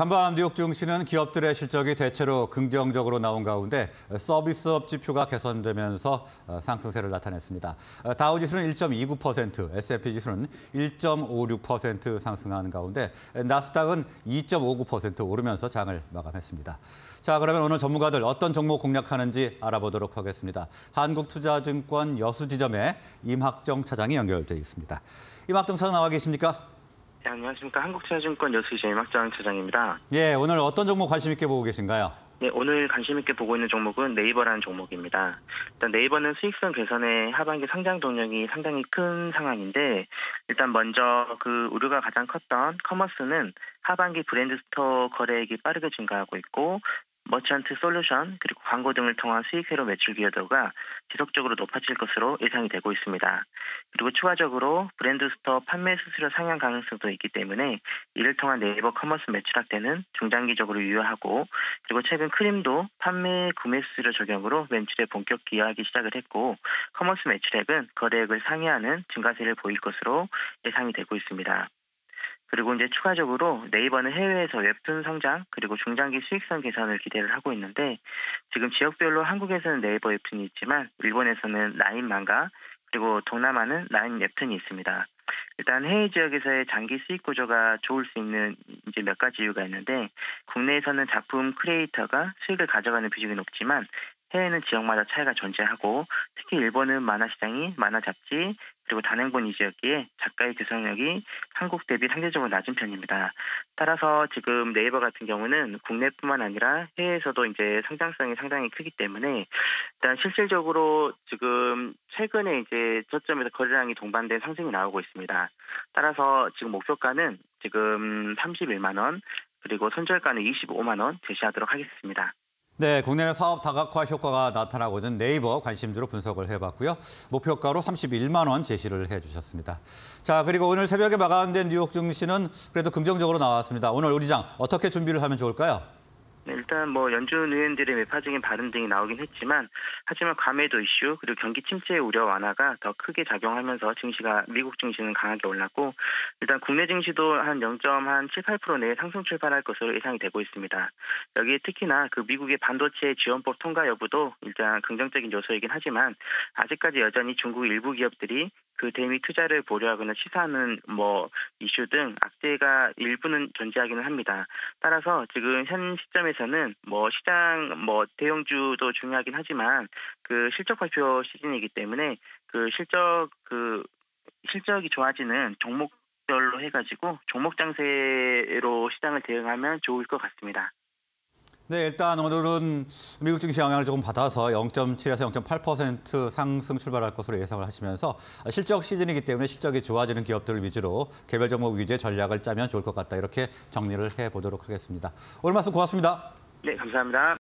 간밤 뉴욕 증시는 기업들의 실적이 대체로 긍정적으로 나온 가운데 서비스업 지표가 개선되면서 어, 상승세를 나타냈습니다. 어, 다우지수는 1.29%, S&P 지수는 1.56% 상승한 가운데 나스닥은 2.59% 오르면서 장을 마감했습니다. 자, 그러면 오늘 전문가들 어떤 종목 공략하는지 알아보도록 하겠습니다. 한국투자증권 여수지점의 임학정 차장이 연결돼 있습니다. 임학정 차장 나와 계십니까? 네, 안녕하십니까. 한국투자증권 여수지점 임학정 차장입니다. 예, 오늘 어떤 종목 관심 있게 보고 계신가요? 네, 오늘 관심 있게 보고 있는 종목은 네이버라는 종목입니다. 일단 네이버는 수익성 개선에 하반기 성장 동력이 상당히 큰 상황인데 일단 먼저 그 우려가 가장 컸던 commerce는 하반기 브랜드 store 거래액이 빠르게 증가하고 있고 merchant 솔루션 그리고 광고 등을 통한 수익화로 매출 기여도가 지속적으로 높아질 것으로 예상이 되고 있습니다. 그리고 추가적으로 브랜드 store 판매 수수료 상향 가능성도 있기 때문에 이를 통한 네이버 commerce 매출 확대는 중장기적으로 유효하고 그리고 최근 크림도 판매 구매 수수료 적용으로 매출에 본격 기여하기 시작을 했고 commerce 매출액은 거래액을 상회하는 증가세를 보일 것으로 예상이 되고 있습니다. 그리고 이제 추가적으로 네이버는 해외에서 웹툰 성장 그리고 중장기 수익성 개선을 기대를 하고 있는데 지금 지역별로 한국에서는 네이버 웹툰이 있지만 일본에서는 라인 망가 그리고 동남아는 라인 웹툰이 있습니다. 일단 해외 지역에서의 장기 수익 구조가 좋을 수 있는 이제 몇 가지 이유가 있는데 국내에서는 작품 creator가 수익을 가져가는 비중이 높지만 해외는 지역마다 차이가 존재하고 특히 일본은 만화 시장이 만화 잡지 그리고 단행본 위주였기에 작가의 구성력이 한국 대비 상대적으로 낮은 편입니다. 따라서 지금 네이버 같은 경우는 국내뿐만 아니라 해외에서도 이제 성장성이 상당히 크기 때문에 일단 실질적으로 지금 최근에 이제 저점에서 거래량이 동반된 상승이 나오고 있습니다. 따라서 지금 목표가는 지금 31만 원 그리고 손절가는 25만 원 제시하도록 하겠습니다. 네, 국내 사업 다각화 효과가 나타나고 있는 네이버 관심주로 분석을 해봤고요. 목표가로 31만 원 제시를 해주셨습니다. 자, 그리고 오늘 새벽에 마감된 뉴욕 증시는 그래도 긍정적으로 나왔습니다. 오늘 우리 장 어떻게 준비를 하면 좋을까요? 네, 일단 뭐 연준 의원들의 매파적인 발언 등이 나오긴 했지만 하지만 과매도 이슈 그리고 경기 침체 우려 완화가 더 크게 작용하면서 증시가 미국 증시는 강하게 올랐고 일단 국내 증시도 한 0.7, 8% 내에 상승 출발할 것으로 예상이 되고 있습니다. 여기에 특히나 그 미국의 반도체 지원법 통과 여부도 일단 긍정적인 요소이긴 하지만 아직까지 여전히 중국 일부 기업들이 그 대미 투자를 보류하거나 시사하는 뭐 이슈 등 악재가 일부는 존재하기는 합니다. 따라서 지금 현 시점에서는 뭐 시장 뭐 대형주도 중요하긴 하지만 그 실적 발표 시즌이기 때문에 그 실적 그 실적이 좋아지는 종목별로 해가지고 종목 장세로 시장을 대응하면 좋을 것 같습니다. 네, 일단 오늘은 미국 증시 영향을 조금 받아서 0.7에서 0.8% 상승 출발할 것으로 예상을 하시면서 실적 시즌이기 때문에 실적이 좋아지는 기업들을 위주로 개별 종목 위주의 전략을 짜면 좋을 것 같다. 이렇게 정리를 해보도록 하겠습니다. 오늘 말씀 고맙습니다. 네, 감사합니다.